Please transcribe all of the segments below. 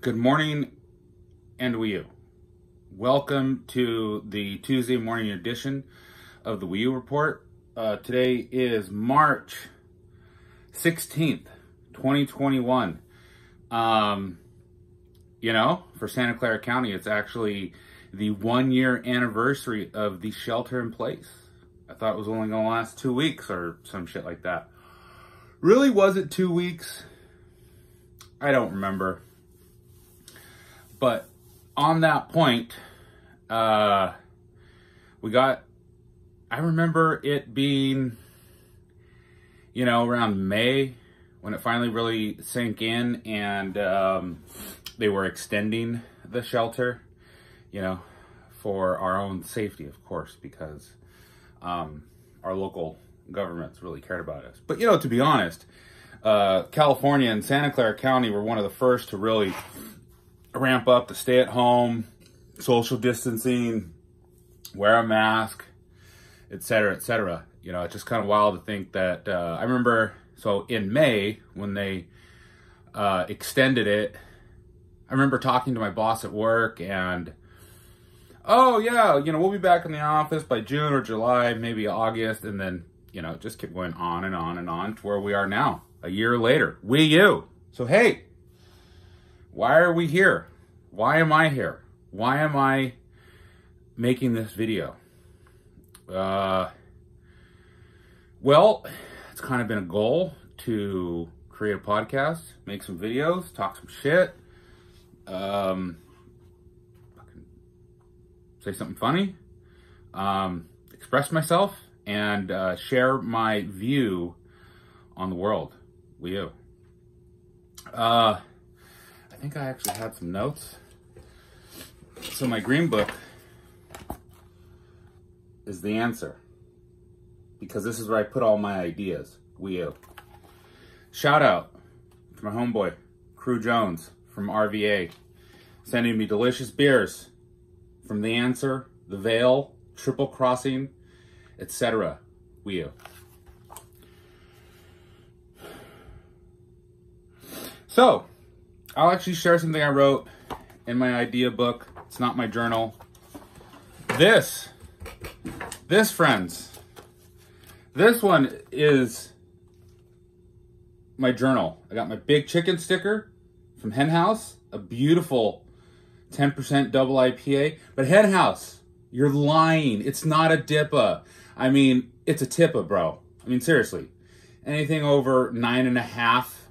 Good morning and Wii U. Welcome to the Tuesday morning edition of the Wii U Report. Uh, today is March 16th, 2021. Um, you know, for Santa Clara County, it's actually the one year anniversary of the shelter in place. I thought it was only going to last two weeks or some shit like that. Really, was it two weeks? I don't remember. But on that point, uh, we got, I remember it being, you know, around May when it finally really sank in and um, they were extending the shelter, you know, for our own safety, of course, because um, our local governments really cared about us. But, you know, to be honest, uh, California and Santa Clara County were one of the first to really ramp up the stay at home, social distancing, wear a mask, etc., etc. You know, it's just kind of wild to think that. Uh, I remember, so in May when they uh, extended it, I remember talking to my boss at work and, oh yeah, you know, we'll be back in the office by June or July, maybe August, and then you know, just kept going on and on and on to where we are now, a year later. Wii U. So hey, why are we here? Why am I here? Why am I making this video? Uh, well, it's kind of been a goal to create a podcast, make some videos, talk some shit, um, say something funny, um, express myself, and uh, share my view on the world with you. Uh, think I actually had some notes. So my green book is the answer. Because this is where I put all my ideas. U. Shout out to my homeboy, Crew Jones from RVA, sending me delicious beers from The Answer, The Veil, Triple Crossing, etc. U. So, I'll actually share something I wrote in my idea book. It's not my journal. This, this, friends, this one is my journal. I got my big chicken sticker from Hen House, a beautiful 10% double IPA. But Hen House, you're lying. It's not a DIPA. I mean, it's a TIPA, bro. I mean, seriously. Anything over nine and a half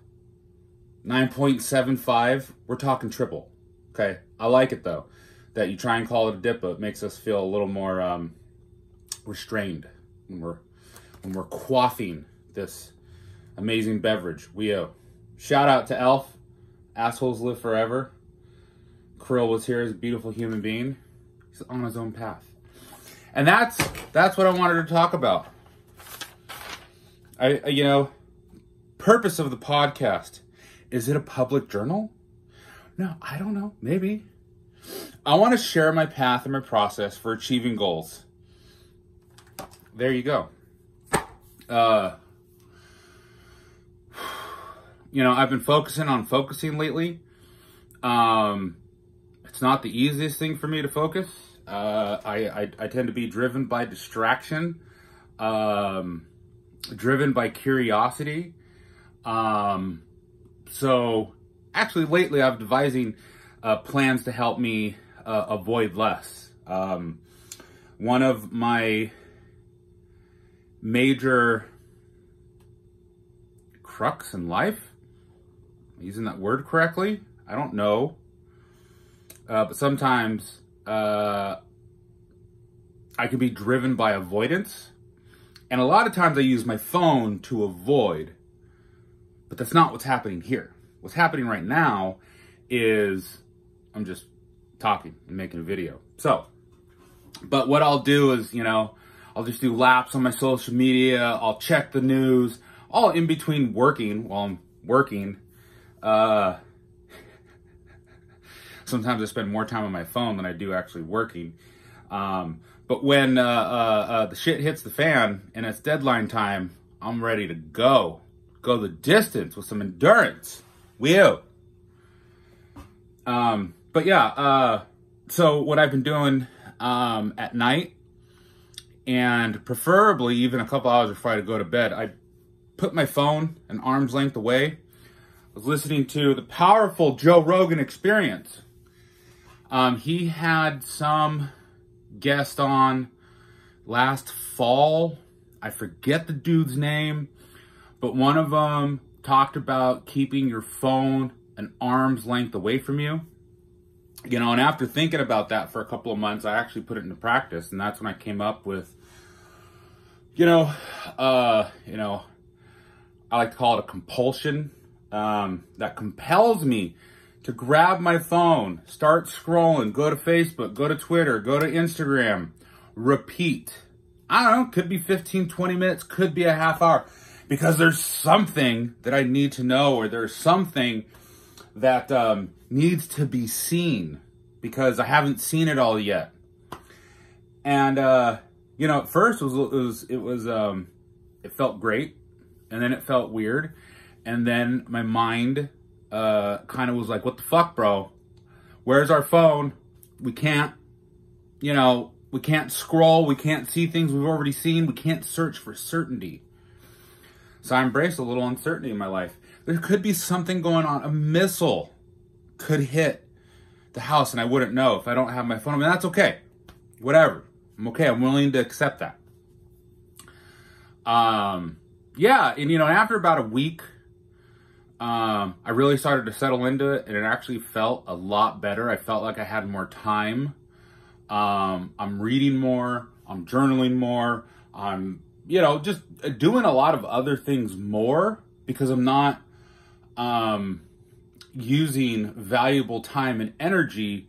9.75, we're talking triple. Okay, I like it though. That you try and call it a dip, but it makes us feel a little more um, restrained when we're when we're quaffing this amazing beverage. We uh, shout out to Elf. Assholes live forever. Krill was here as a beautiful human being. He's on his own path, and that's that's what I wanted to talk about. I you know, purpose of the podcast is it a public journal? No, I don't know. Maybe. I want to share my path and my process for achieving goals. There you go. Uh, you know, I've been focusing on focusing lately. Um, it's not the easiest thing for me to focus. Uh, I, I, I tend to be driven by distraction, um, driven by curiosity. Um, so actually lately I've devising uh, plans to help me uh, avoid less. Um, one of my major crux in life, using that word correctly, I don't know. Uh, but sometimes uh, I can be driven by avoidance. And a lot of times I use my phone to avoid but that's not what's happening here. What's happening right now is I'm just talking and making a video. So, but what I'll do is, you know, I'll just do laps on my social media. I'll check the news, all in between working while I'm working. Uh, sometimes I spend more time on my phone than I do actually working. Um, but when uh, uh, uh the shit hits the fan and it's deadline time, I'm ready to go go the distance with some endurance. Wheel. Um, but yeah, uh, so what I've been doing um, at night, and preferably even a couple hours before I go to bed, I put my phone an arm's length away. I was listening to the powerful Joe Rogan experience. Um, he had some guest on last fall. I forget the dude's name, but one of them talked about keeping your phone an arm's length away from you. You know, and after thinking about that for a couple of months, I actually put it into practice, and that's when I came up with, you know, uh, you know, I like to call it a compulsion um, that compels me to grab my phone, start scrolling, go to Facebook, go to Twitter, go to Instagram, repeat. I don't know, could be 15, 20 minutes, could be a half hour because there's something that I need to know or there's something that um, needs to be seen because I haven't seen it all yet. And uh, you know, at first it was it was it was um, it felt great, and then it felt weird, and then my mind uh, kind of was like, "What the fuck, bro? Where's our phone? We can't, you know, we can't scroll. We can't see things we've already seen. We can't search for certainty." So I embrace a little uncertainty in my life. There could be something going on. A missile could hit the house and I wouldn't know if I don't have my phone. I mean, that's okay. Whatever. I'm okay. I'm willing to accept that. Um, yeah. And, you know, after about a week, um, I really started to settle into it and it actually felt a lot better. I felt like I had more time. Um, I'm reading more. I'm journaling more. I'm, you know, just doing a lot of other things more because I'm not um, using valuable time and energy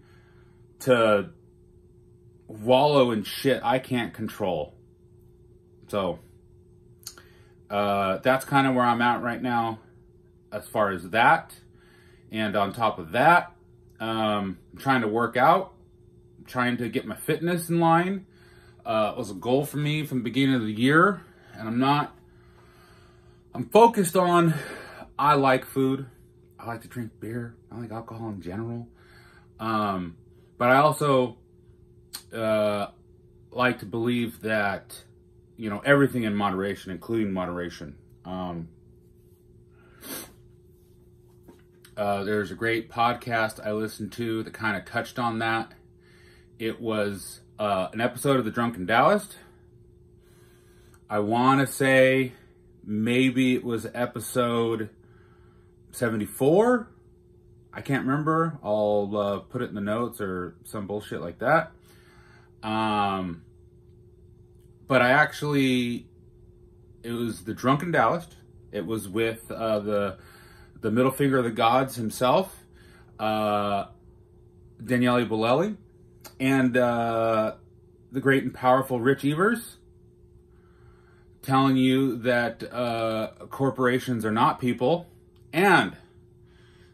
to wallow in shit I can't control. So uh, that's kind of where I'm at right now as far as that. And on top of that, um, I'm trying to work out, I'm trying to get my fitness in line. Uh, was a goal for me from the beginning of the year, and I'm not. I'm focused on I like food. I like to drink beer. I like alcohol in general. Um, but I also uh, like to believe that, you know, everything in moderation, including moderation. Um, uh, there's a great podcast I listened to that kind of touched on that. It was uh, an episode of The Drunken Taoist. I want to say maybe it was episode 74. I can't remember. I'll uh, put it in the notes or some bullshit like that. Um, but I actually, it was the Drunken Taoist. It was with uh, the the middle finger of the gods himself, uh, Daniele Bolelli, and uh, the great and powerful Rich Evers, telling you that uh, corporations are not people and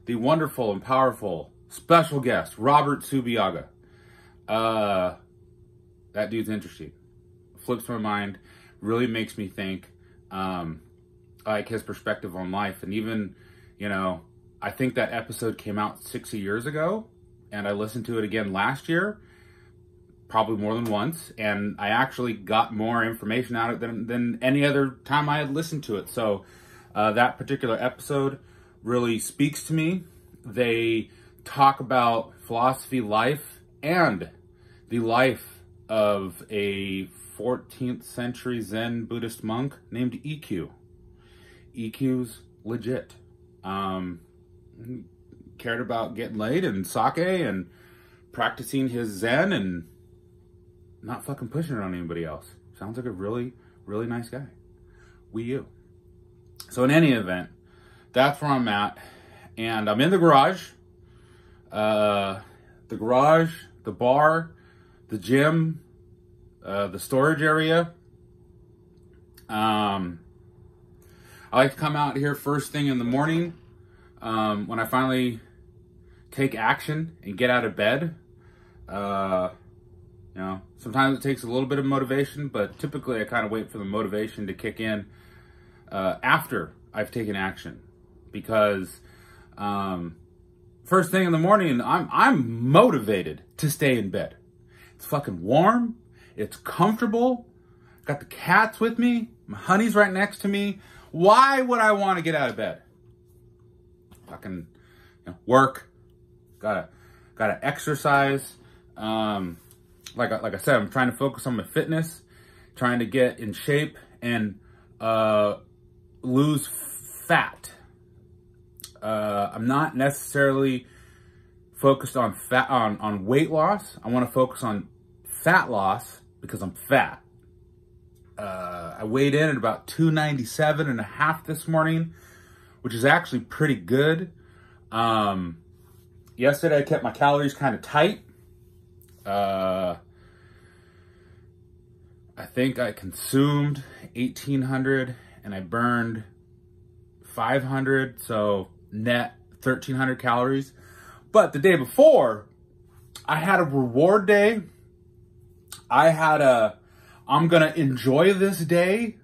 the wonderful and powerful special guest, Robert Subiaga. Uh, that dude's interesting. Flips my mind, really makes me think, um, like his perspective on life. And even, you know, I think that episode came out six years ago, and I listened to it again last year, probably more than once, and I actually got more information out of it than, than any other time I had listened to it. So uh, that particular episode really speaks to me. They talk about philosophy, life, and the life of a 14th century Zen Buddhist monk named Ikkyu. Ikkyu's legit. Um, cared about getting laid and sake and practicing his Zen and not fucking pushing it on anybody else. Sounds like a really, really nice guy. We you. So in any event, that's where I'm at. And I'm in the garage. Uh, the garage, the bar, the gym, uh, the storage area. Um, I like to come out here first thing in the morning um, when I finally take action and get out of bed. Uh, you know, sometimes it takes a little bit of motivation, but typically I kind of wait for the motivation to kick in uh, after I've taken action because um, first thing in the morning, I'm I'm motivated to stay in bed. It's fucking warm. It's comfortable. Got the cats with me. My honey's right next to me. Why would I want to get out of bed? Fucking you know, work. Gotta gotta exercise. Um, like like I said, I'm trying to focus on my fitness, trying to get in shape and uh, lose fat. Uh, I'm not necessarily focused on fat on on weight loss. I want to focus on fat loss because I'm fat. Uh, I weighed in at about 297 and a half this morning, which is actually pretty good. Um, yesterday I kept my calories kind of tight. Uh, I think I consumed 1800 and I burned 500, so net 1300 calories. But the day before, I had a reward day. I had a, I'm gonna enjoy this day.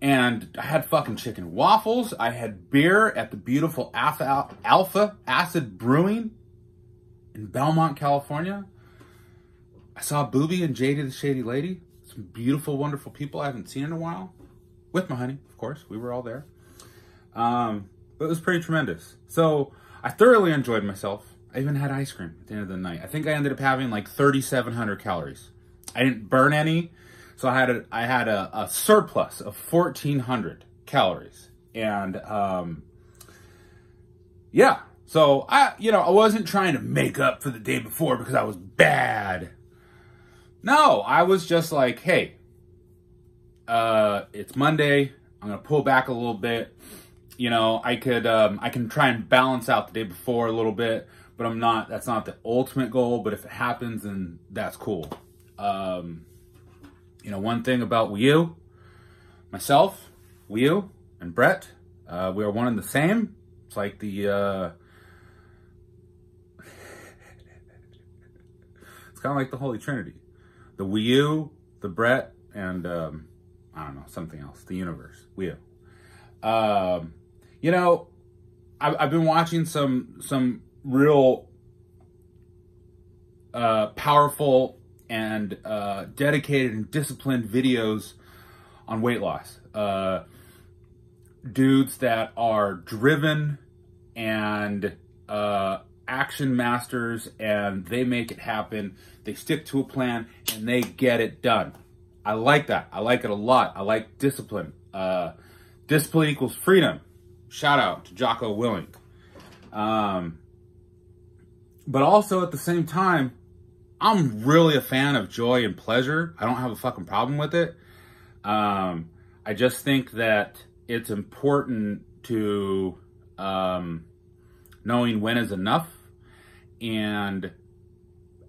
And I had fucking chicken waffles. I had beer at the beautiful Alpha, Alpha Acid Brewing in Belmont, California. I saw Booby and JD the Shady Lady. Some beautiful, wonderful people I haven't seen in a while. With my honey, of course. We were all there. Um, it was pretty tremendous. So I thoroughly enjoyed myself. I even had ice cream at the end of the night. I think I ended up having like 3,700 calories. I didn't burn any, so I had a I had a, a surplus of 1,400 calories, and um, yeah. So I, you know, I wasn't trying to make up for the day before because I was bad. No, I was just like, hey, uh, it's Monday. I'm gonna pull back a little bit you know, I could um, I can try and balance out the day before a little bit, but I'm not. That's not the ultimate goal. But if it happens, then that's cool. Um, you know, one thing about Wii myself, Wii and Brett, uh, we are one and the same. It's like the. Uh, it's kind of like the Holy Trinity, the Wii the Brett, and um, I don't know something else. The universe, Wii Um, you know, I've, I've been watching some some real uh, powerful and uh, dedicated and disciplined videos on weight loss. Uh, dudes that are driven and uh, action masters and they make it happen. They stick to a plan and they get it done. I like that. I like it a lot. I like discipline. Uh, discipline equals freedom. Shout out to Jocko Willink. Um, but also at the same time, I'm really a fan of joy and pleasure. I don't have a fucking problem with it. Um, I just think that it's important to um, knowing when is enough and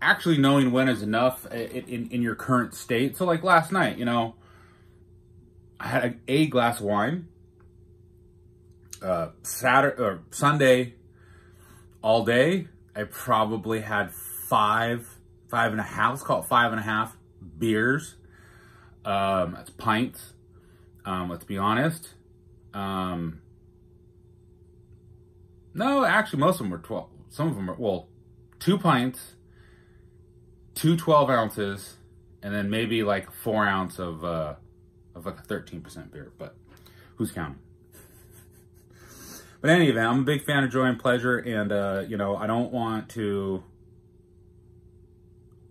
actually knowing when is enough in, in, in your current state. So, like last night, you know, I had a, a glass of wine uh, Saturday or Sunday all day, I probably had five, five and a half, let's call it five and a half beers. Um, that's pints. Um, let's be honest. Um, no, actually, most of them were 12. Some of them were, well, two pints, two 12 ounces, and then maybe like four ounce of, uh, of like a 13% beer, but who's counting? But anyway, I'm a big fan of joy and pleasure, and uh, you know, I don't want to.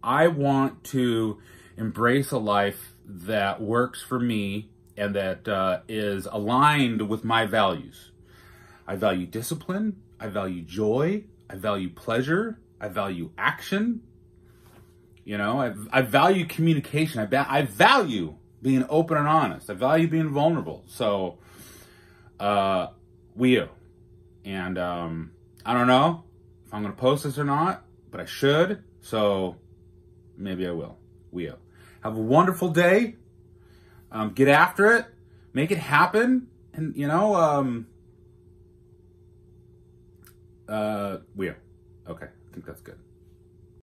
I want to embrace a life that works for me and that uh, is aligned with my values. I value discipline. I value joy. I value pleasure. I value action. You know, I, I value communication. I, I value being open and honest. I value being vulnerable. So, uh, we and um, I don't know if I'm going to post this or not, but I should. So maybe I will. We have a wonderful day. Um, get after it. Make it happen. And, you know, um, uh, we Okay, I think that's good.